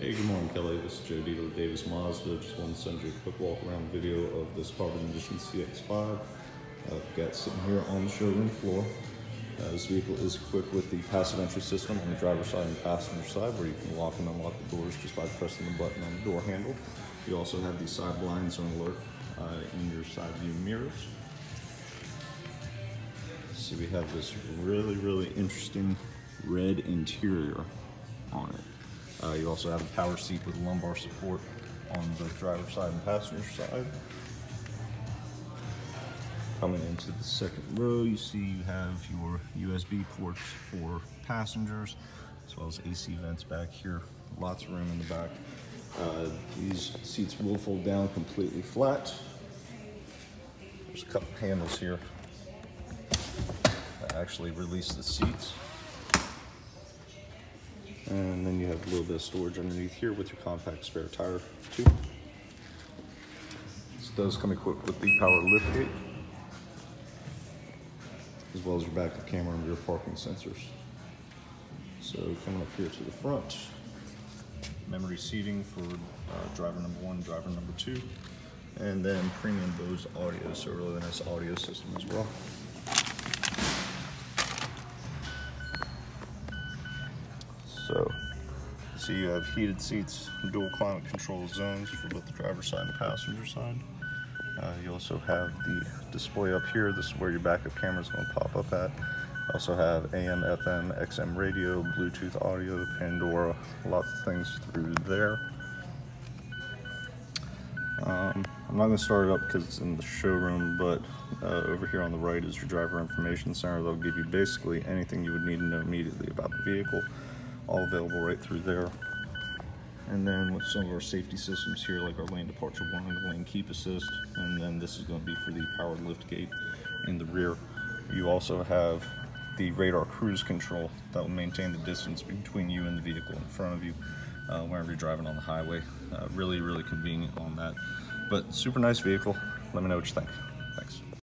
Hey, good morning, Kelly. This is Joe Dieter with Davis Mazda. Just wanted to send you a quick walk around video of this Carbon Edition CX-5. Uh, I've got sitting here on the showroom floor. Uh, this vehicle is equipped with the passive entry system on the driver's side and passenger side where you can lock and unlock the doors just by pressing the button on the door handle. You also have the side blinds on alert uh, in your side view mirrors. So we have this really, really interesting red interior on it. Uh, you also have a power seat with lumbar support on both driver's side and passenger side. Coming into the second row, you see you have your USB ports for passengers, as well as AC vents back here. Lots of room in the back. Uh, these seats will fold down completely flat. There's a couple handles here that actually release the seats. And then you have a little bit of storage underneath here with your compact spare tire too. This does come equipped with the power lift gate, as well as your backup camera and rear parking sensors. So coming up here to the front, memory seating for uh, driver number one, driver number two, and then premium Bose audio, so really nice audio system as well. So, see you have heated seats, dual climate control zones for both the driver's side and passenger side. Uh, you also have the display up here. This is where your backup camera is going to pop up at. Also have AM, FM, XM radio, Bluetooth audio, Pandora, lots of things through there. Um, I'm not going to start it up because it's in the showroom, but uh, over here on the right is your driver information center. That'll give you basically anything you would need to know immediately about the vehicle all available right through there. And then with some of our safety systems here, like our lane departure warning, lane keep assist, and then this is going to be for the powered lift gate in the rear. You also have the radar cruise control that will maintain the distance between you and the vehicle in front of you uh, whenever you're driving on the highway. Uh, really, really convenient on that. But super nice vehicle. Let me know what you think. Thanks.